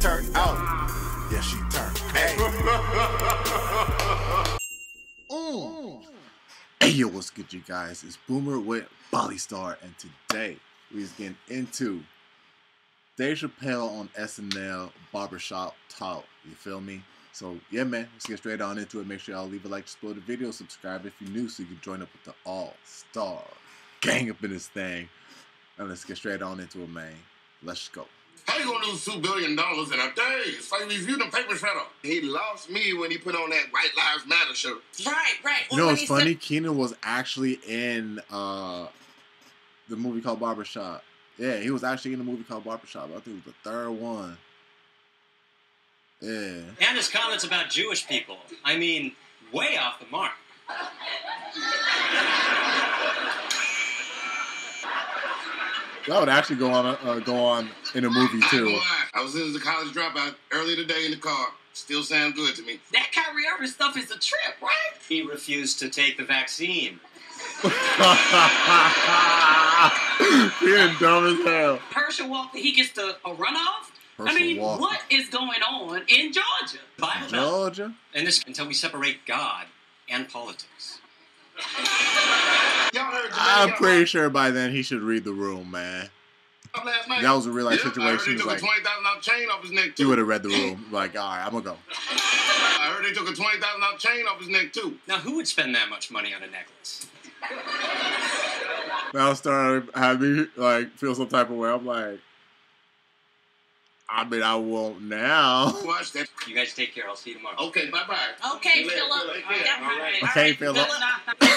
turned out. Yeah, she turned. Hey. Hey, yo, what's good, you guys? It's Boomer with Ballystarr, and today we're getting into Dave Chappelle on SNL Barbershop Talk. You feel me? So, yeah, man, let's get straight on into it. Make sure y'all leave a like, explore the video, subscribe if you're new so you can join up with the All Star gang up in this thing. And let's get straight on into it, man. Let's go. How you gonna lose two billion dollars in a day? It's like review the paper shredder. He lost me when he put on that White Lives Matter shirt. Right, right. You know what's funny? Kenan was actually in uh, the movie called Barbershop. Yeah, he was actually in the movie called Barbershop. I think it was the third one. Yeah. And his comments about Jewish people. I mean, way off the mark. That would actually go on uh, go on in a movie too. I was in the college dropout earlier today in the car. Still sound good to me. That Kyrie Irving stuff is a trip, right? He refused to take the vaccine. Being dumb as hell. Herschel Walker, he gets the, a runoff. Herschel I mean, Walker. what is going on in Georgia? Bible Belt. Georgia. And this until we separate God and politics. Y'all heard I'm pretty sure by then he should read the room, man. got. That was a real life yeah, situation. they He was took like, a twenty thousand dollar chain off his neck he would have read the room. Like, all right, I'm gonna go. I heard they took a twenty thousand dollar chain off his neck too. Now, who would spend that much money on a necklace? Now started had me like feel some type of way. I'm like, I mean, I won't now. Watch that. You guys take care. I'll see you tomorrow. Okay, bye bye. Okay, Philip. All right, all Okay, right, Philip.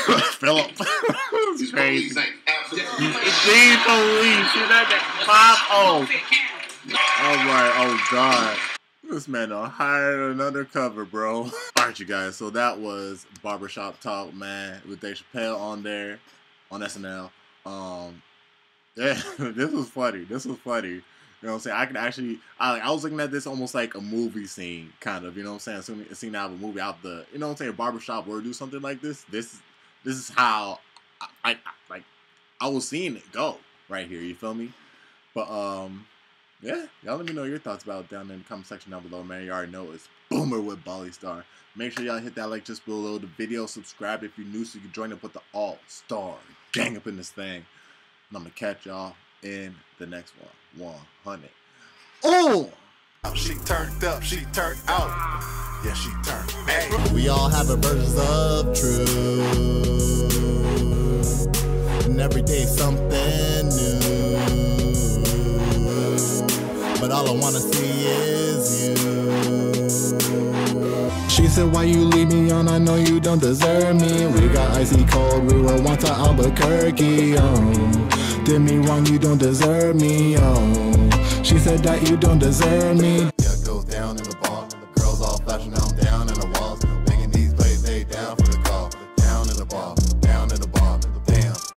Philip. Philip. It's crazy. police ain't absolutely. Police. See that? that Five oh. I was like, oh god. This man done hired another cover, bro. Alright, you guys. So that was Barbershop Talk, man, with Dave Chappelle on there on SNL. Um, yeah, this was funny. This was funny. You know what I'm saying? I could actually, I I was looking at this almost like a movie scene, kind of. You know what I'm saying? Assuming a scene out of a movie, out the, you know what I'm saying? A barbershop where do something like this. This, this is how I, I like. I was seeing it go right here. You feel me? But um, yeah, y'all let me know your thoughts about it down in the comment section down below, man. You already know it's Boomer with Ballystarr. Make sure y'all hit that like just below the video. Subscribe if you're new so you can join up with the All Star gang up in this thing. And I'm gonna catch y'all in the next one. 100. Oh! She turned up, she turned out. Yeah, she turned. Hey. We all have a versions of truth. All I wanna see is you. She said, Why you leave me on? I know you don't deserve me. We got icy cold, we were once at Albuquerque. Oh. Did me wrong, you don't deserve me. Oh. She said that you don't deserve me.